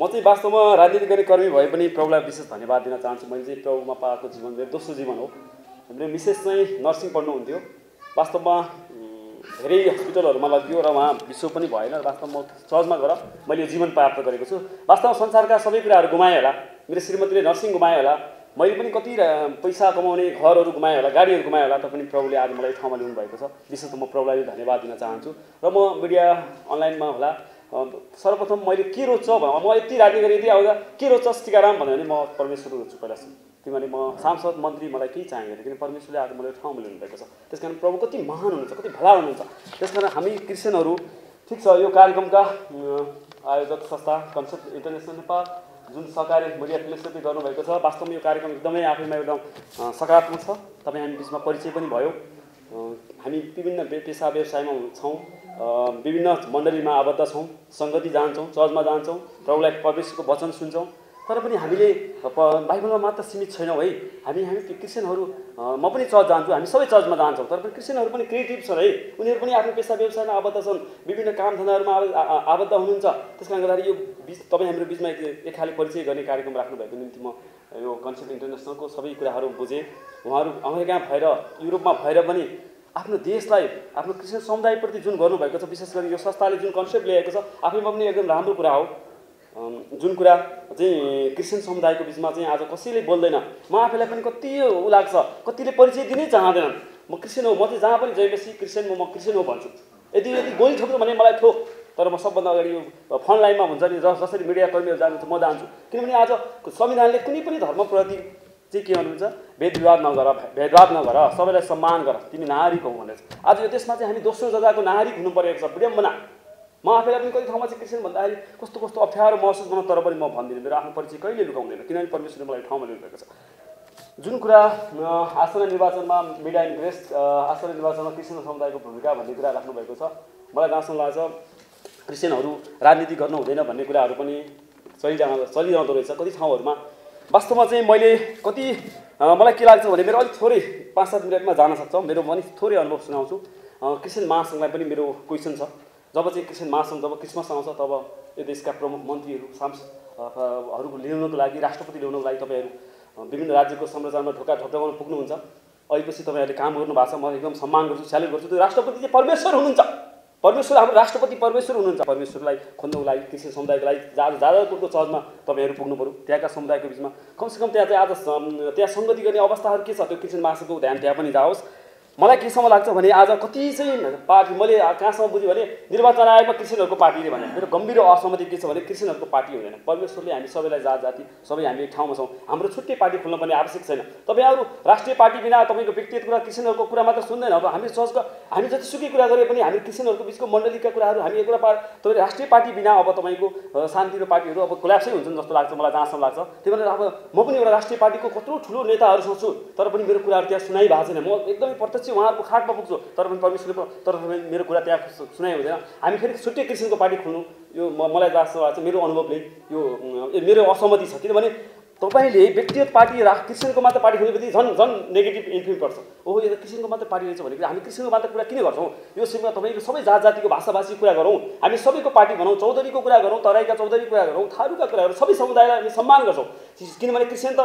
म चाहिँ वास्तवमा राजनीति गर्ने कर्मी भए पनि प्रभुलाई विशेष धन्यवाद दिन चाहन्छु। मैले चाहिँ प्रभुमा पाएको जीवन मेरो दोस्रो जीवन हो। मेरो मिसेस चाहिँ नर्सिङ पढ्नुहुन्थ्यो। वास्तवमा धेरै हस्पिटलहरूमा लगियो र उहाँ विश्व पनि भएन। वास्तवमा म चर्चमा गएर मैले यो जीवन प्राप्त गरेको छु। वास्तवमा संसारका सबै कुराहरू गुमाएँ होला मेरो श्रीमतीले नर्सिङ गुमाएँ होला मैले पनि कति पैसा कमाउने घरहरू गुमाएँ होला गाडीहरू गुमाएँ होला तपनि प्रभुले आज मलाई ठाउँमा ल्याउनु छ। विशेष त म प्रभुलाई धन्यवाद दिन चाहन्छु। र म मिडिया अनलाइनमा होला। सर्वप्रथम मैले के रोज्छ भने म यति राजनीति गरेँ यति आउँदा के रोज्छ टिकाराम भन्यो भने म परमेश्वर रोज्छु पहिला। किनभने म सांसद मन्त्री मलाई केही चाहिँदैन किन परमेश्वरले आज मलाई ठाउँमा ल्याउनु भएको छ। त्यस कारण प्रभु कति महान हुनुहुन्छ कति भला हुनुहुन्छ। त्यस कारण हामी क्रिस्चियनहरू ठिक छ यो कार्यक्रमका आयोजक संस्था कन्सेप्ट इन्टरनेसनल नेपाल जुन सहकारी मिडिया फिलोसफी गर्नुभएको छ वास्तवमा यो कार्यक्रम एकदमै आफैमा एकदम सकारात्मक छ। तपाईँ हामी बिचमा परिचय पनि भयो। हामी विभिन्न पेसा व्यवसायमा छौँ। विभिन्न मण्डलीमा आबद्ध छौँ सङ्गति जान्छौँ चर्चमा जान्छौँ प्रभुलाई परमेश्वरको वचन सुन्छौँ। तर पनि हामीले बाइबलमा मात्र सीमित छैनौँ है। हामी हामी क्रिस्चियनहरू म पनि चर्च जान्छु हामी सबै चर्चमा जान्छौँ। तर पनि क्रिस्चियनहरू पनि क्रिएटिभ छन् है। उनीहरू पनि आफ्नो पेसा व्यवसायमा आबद्ध छन्। विभिन्न काम धन्दाहरूमा आबद्ध हुनुहुन्छ। त्यस कारणले गर्दाखेरि यो बिच तपाईँ हाम्रो बिचमा एक खाले परिचय गर्ने कार्यक्रम राख्नुभएको निम्ति म यो कन्सेप्ट इन्टरनेसनलको सबै कुराहरू बुझेँ। उहाँहरू अमेरिका भएर युरोपमा भएर पनि आफ्नो देशलाई आफ्नो क्रिस्चियन समुदायप्रति जुन गर्नुभएको छ विशेष गरी यो संस्थाले जुन कन्सेप्ट ल्याएको छ आफैमा पनि एकदम राम्रो कुरा हो। जुन कुरा चाहिँ क्रिस्चियन समुदायको बिचमा चाहिँ आज कसैले बोल्दैन म आफैलाई पनि कति ऊ लाग्छ कतिले परिचय दिनै चाहँदैनन्। म क्रिस्चियन हो म चाहिँ जहाँ पनि जयमेसी क्रिस्चियन हो म क्रिस्चियन हो भन्छु। यदि यदि गोली ठोक्नु भने मलाई ठोक तर म सबभन्दा अगाडि यो फ्रन्ट लाइनमा हुन्छ नि जस जसरी मिडिया कर्मीहरू जानुहुन्छ म जान्छु। किनभने आज संविधानले कुनै पनि धर्मप्रति चाहिँ के भन्नुहुन्छ भेदविवाद नगर भेदभाव नगर सबैलाई सम्मान गर तिमी नागरिक हौ भनेर आज यो देशमा चाहिँ हामी दोस्रो जग्गाको नागरिक हुनु परेको छ विडम्बना। म आफैलाई पनि कति ठाउँमा चाहिँ क्रिस्चियन भन्दाखेरि कस्तो कस्तो अप्ठ्यारो महसुस गर्नु तर पनि म भन्दिनँ। मेरो आफ्नो परिचय कहिले लुकाउँदैन। किनभने परमेश्वरले मलाई ठाउँमा ल्याउनुभएको छ। जुन कुरा आसन निर्वाचनमा मिडिया एन्ड ग्रेस अ, आसन निर्वाचनमा क्रिस्चियन समुदायको भूमिका भन्ने कुरा राख्नुभएको छ। मलाई जहाँसम्म लाग्छ क्रिस्चियनहरू राजनीति गर्नु हुँदैन भन्ने कुराहरू पनि चलिरहँ चलिरहँदो रहेछ कति ठाउँहरूमा। वास्तवमा चाहिँ मैले कति मलाई के लाग्छ भने मेरो अलिक थोरै पाँच सात मिनटमा जान सक्छ। मेरो नि थोरै अनुभव सुनाउँछु। क्रिस्चियन महासङ्घलाई पनि मेरो क्वेसन छ। जब चाहिँ क्रिस्चियन महासङ्घ जब क्रिसमस आउँछ तब यो देशका प्रमुख मन्त्रीहरू सांसद अ, अ, हरूको ल्याउनको लागि राष्ट्रपति ल्याउनको लागि तपाईँहरू विभिन्न राज्यको संरचनामा ढोका ढोकाउन पुग्नुहुन्छ। अहिलेपछि तपाईँहरूले काम गर्नु भएको छ म एकदम सम्मान गर्छु स्यालेट गर्छु। त्यो राष्ट्रपति चाहिँ परमेश्वर हुनुहुन्छ। परमेश्वर हाम्रो राष्ट्रपति परमेश्वर हुनुहुन्छ। परमेश्वरलाई खोज्नुको लागि क्रिस्चियन समुदायको लागि जहाँ जाजरपुरको चर्चमा तपाईँहरू पुग्नु पऱ्यो त्यहाँका समुदायको बिचमा कमसेकम त्यहाँ चाहिँ आज त्यहाँ सङ्गति गर्ने अवस्थाहरू के छ? त्यो क्रिस्चियन महासङ्घको ध्यान त्यहाँ पनि जाओस्। मलाई केसम्म लाग्छ भने आज कति चाहिँ पार्टी मैले कहाँसम्म बुझेँ भने निर्वाचन आयोगमा क्रिस्चियनहरूको पार्टीले भने मेरो गम्भीर असहमति के छ भने क्रिस्चियनहरूको पार्टी हुँदैन। परमेश्वरले हामी सबैलाई जात जाति सबै हामी एक ठाउँमा छौँ। हाम्रो छुट्टै पार्टी खोल्न पनि आवश्यक छैन। तपाईँ अरू राष्ट्रिय पार्टी बिना तपाईँको व्यक्तिगत कुरा क्रिस्चियनहरूको कुरा मात्र सुन्दैन। अब हामी चर्चको हामी जतिसुकै कुरा गरे पनि हामी क्रिस्चियनहरूको बिचको मण्डलीका कुराहरू हामी एक कुरा तपाईँ राष्ट्रिय पार्टी बिना अब तपाईँको अ, शान्ति र पार्टीहरू अब कोल्याप्सै हुन्छन् जस्तो लाग्छ मलाई जहाँसम्म लाग्छ। त्यही भएर अब म पनि एउटा राष्ट्रिय पार्टीको कत्रो ठुलो नेताहरूसँग छु तर पनि मेरो कुराहरू त्यहाँ सुनाइ भएको छैन। म एकदमै प्रत्यक्ष उहाँहरूको खाटमा पुग्छु तर पनि परमेश्वरले तर पनि मेरो कुरा त्यहाँ सुनाइ हुँदैन हामी फेरि छुट्टै क्रिस्चियनको पार्टी खोल्नु यो मलाई लाग्छ मेरो अनुभवले यो मेरो असहमति छ। किनभने तपाईँले व्यक्तिगत पार्टी रा क्रिस्चियनको मात्र पार्टी खोलेपछि झन् झन् नेगेटिभ इन्फ्लुएन्स पर्छ ओहो यो त मात्र पार्टी रहेछ भने हामी क्रिस्चियनको मात्र कुरा किन गर्छौँ? यो सिममा तपाईँको सबै जात जातिको भाषाभाषी कुरा गरौँ। हामी सबैको पार्टी भनौँ चौधरीको कुरा गरौँ तराईका चौधरी कुरा गरौँ थारूका कुरा गरौँ सबै समुदायलाई हामी सम्मान गर्छौँ। किनभने क्रिस्चियन त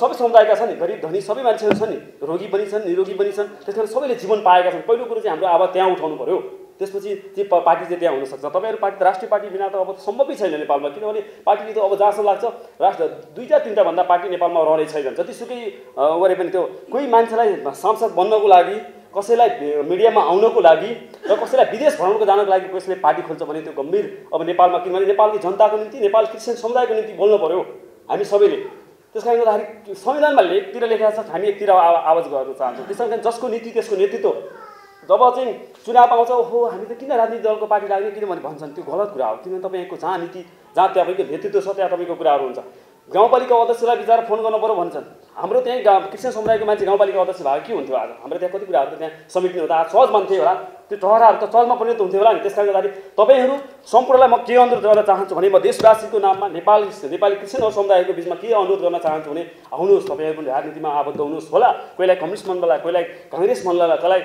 सबै समुदायका छन् नि गरिब धनी सबै मान्छेहरू छन् नि रोगी पनि छन् निरोगी पनि छन् त्यस कारण सबैले जीवन पाएका छन्। पहिलो कुरो चाहिँ हाम्रो आवाज त्यहाँ उठाउनु पऱ्यो त्यसपछि त्यो पार्टी चाहिँ त्यहाँ हुनसक्छ। तपाईँहरू पार्टी त राष्ट्रिय पार्टी बिना त अब सम्भवै छैन नेपालमा किनभने पार्टीले त अब जहाँसम्म लाग्छ राष्ट्र दुईवटा तिनवटा भन्दा पार्टी नेपालमा रहने छैन जतिसुकै गरे पनि त्यो कोही मान्छेलाई सांसद बन्नको लागि कसैलाई मिडियामा आउनको लागि र कसैलाई विदेश भ्रमणको जानको लागि कसैले पार्टी खोल्छ भने त्यो गम्भीर अब नेपालमा किनभने नेपालकी जनताको निम्ति नेपाल क्रिस्चियन समुदायको निम्ति बोल्नु पऱ्यो हामी सबैले। त्यस कारणले गर्दाखेरि संविधानमा लेखतिर लेखेको छ हामी एकतिर आवाज गर्न चाहन्छौँ। त्यस कारण जसको नीति त्यसको नेतृत्व जब चाहिँ चुनाव आउँछ ओहो हामी त किन राजनीतिक दलको पार्टी लाग्ने किनभने भन्छन् त्यो गलत कुरा हो। किनभने तपाईँको जहाँ नीति जहाँ तपाईँको नेतृत्व छ त्यहाँ तपाईँको कुराहरू हुन्छ। गाउँपालिका अध्यक्षलाई बिचरा फोन गर्नु पऱ्यो भन्छन्। हाम्रो त्यहीँ गाउँ क्रिस्चियन समुदायको मान्छे गाउँपालिका अध्यक्ष भएको के हुन्थ्यो आज? हाम्रो त्यहाँ कति कुराहरू त्यहाँ समेट्ने हो त? आज सहज मान्थे होला। त्यो टहराहरू त चलमा परिणत हुन्थ्यो होला नि। त्यस कारणले गर्दाखेरि तपाईँहरू सम्पूर्णलाई म के अनुरोध गर्न चाहन्छु भने म देशवासीको नाममा नेपाल नेपाली क्रिस्चियनहरू समुदायको बिचमा के अनुरोध गर्न चाहन्छु भने आउनुहोस् तपाईँहरू पनि राजनीतिमा आबद्ध हुनुहोस् होला। कोहीलाई कम्युनिस्ट मन पर्ला कोहीलाई काङ्ग्रेस मन पर्ला कसलाई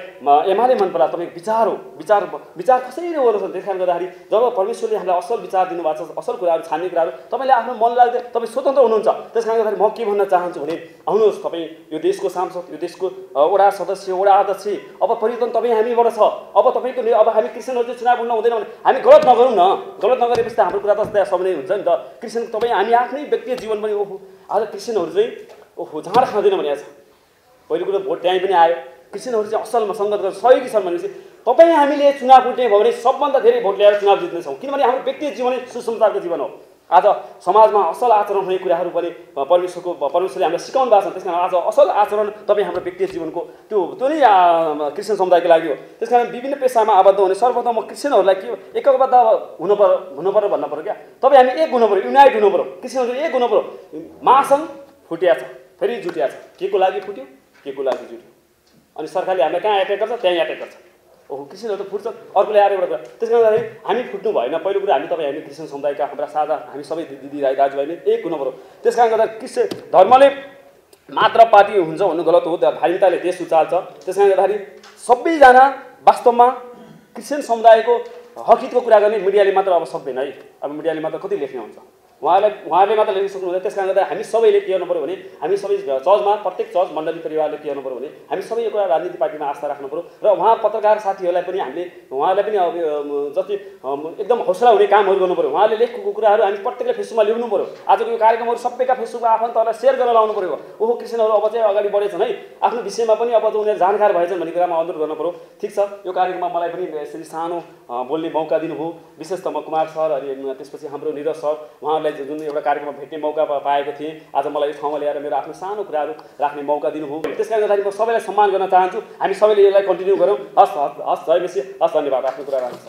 एमाले मन पर्ला तपाईँको विचार हो विचार विचार कसरी गर्नु छ त्यस कारणले गर्दाखेरि जब परमेश्वरले हामीलाई असल विचार दिनुभएको छ असल कुराहरू छान्ने कुराहरू तपाईँले आफ्नो मन लाग्दै तपाईँ स्वतन्त्र हुनुहुन्छ। त्यस कारणले गर्दाखेरि म के भन्न चाहन्छु भने आउनुहोस् तपाईँ यो देशको सांसद यो देशको वडा सदस्य वडा अध्यक्ष अब परिवर्तन तपाईँ हामीबाट छ। अब तपाईँको अब हामी क्रिस्चियनहरू चाहिँ चुनाव हुन हुँदैन भने हामी गलत नगरौँ न। गलत नगरेपछि त हाम्रो कुरा त त्यहाँ सब हुन्छ नि त। क्रिस्चियन तपाईँ हामी आफ्नै व्यक्तिगत जीवन पनि ओहो आज क्रिस्चियनहरू चाहिँ ओहो झाँड खाँदैन भने आज। पहिलो कुरो भोट त्यहीँ पनि आयो। क्रिस्चियनहरू चाहिँ असलमा सङ्गत गरेर सहयोगी छन् भनेपछि तपाईँ हामीले चुनाव उठ्ने भयो भने सबभन्दा धेरै भोट ल्याएर चुनाव जित्नेछौँ। किनभने हाम्रो व्यक्तिगत जीवन सुसमाचारको जीवन हो। आज समाजमा असल आचरण हुने कुराहरू पनि परमेश्वरको परमेश्वरले हामीलाई सिकाउनु भएको छ। त्यस कारण आज असल आचरण तपाईँ हाम्रो व्यक्तिगत जीवनको त्यो त्यो नै क्रिस्चियन समुदायको लागि हो। त्यस कारण विभिन्न पेसामा आबद्ध हुने सर्वप्रथम म क्रिस्चियनहरूलाई के एकबद्ध हुनु पऱ्यो हुनु पऱ्यो भन्नु पऱ्यो क्या? तपाईँ हामी एक हुनु पऱ्यो युनाइट हुनु पऱ्यो क्रिस्चियनहरू एक हुनु पऱ्यो महासङ्घ फुटिया छ फेरि जुटिया छ। के को लागि फुट्यो? के को लागि जुट्यो? अनि सरकारले हामीलाई कहाँ एट्याक गर्छ? त्यहीँ एट्याक गर्छ। ओहो क्रिस्चियनहरू त फुट्छ अर्कोले आएर एउटा कुरा त्यस कारण हामी फुट्नु भएन। पहिलो कुरा हामी तपाईँ हामी क्रिस्चियन समुदायका हाम्रा साझा हामी सबै दिदी दाई दाजुभाइ नै एक हुनु पऱ्यो। त्यस कारण गर्दा क्रिस्चियन धर्मले मात्र पार्टी हुन्छ भन्नु गलत हो। धार्मिकताले देश उचाल्छ। त्यस कारणले गर्दाखेरि सबैजना वास्तवमा क्रिस्चियन समुदायको हकितको कुरा गर्ने मिडियाले मात्र अब सक्दैन है। अब मिडियाले मात्र कति लेख्ने हुन्छ। उहाँलाई उहाँले मात्र लेख्न सक्नुहुँदैन। त्यस कारणले गर्दा हामी सबैले के गर्नु पऱ्यो भने हामी सबै चर्चमा प्रत्येक चर्च मण्डली परिवारले के गर्नु पऱ्यो भने हामी सबै एउटा राजनीति पार्टीमा आस्था राख्नु पऱ्यो र उहाँ पत्रकार साथीहरूलाई पनि हामीले उहाँलाई पनि अब जति एकदम हौसला हुने कामहरू गर्नु पऱ्यो उहाँले लेखेको कुराहरू हामी प्रत्येकले फेसबुकमा लेख्नु पऱ्यो आजको यो कार्यक्रमहरू सबैका फेसबुकमा आफन्तहरूलाई सेयर गरेर लाउनु पऱ्यो ओहो क्रिस्चियनहरू अब चाहिँ अगाडि बढेछन् है। आफ्नो विषयमा पनि अब उनीहरू जानकार भएछन् भन्ने कुरामा अनुरोध गर्नु पऱ्यो ठिक छ यो कार्यक्रममा मलाई पनि यसरी सानो बोल्ने मौका दिनुभयो विशेष त म कुमार सर अनि त्यसपछि हाम्रो निरज सर उहाँहरूलाई तपाईँलाई जुन एउटा कार्यक्रममा भेट्ने मौका पाएको थिएँ आज मलाई यो ठाउँमा ल्याएर मेरो आफ्नो सानो कुराहरू राख्ने मौका दिनुभयो। त्यस कारणले गर्दाखेरि म सबैलाई सम्मान गर्न चाहन्छु। हामी सबैले यसलाई कन्टिन्यू गरौँ। हस् हस् हस् जय मेसी हस् धन्यवाद। आफ्नो कुरा राख्नु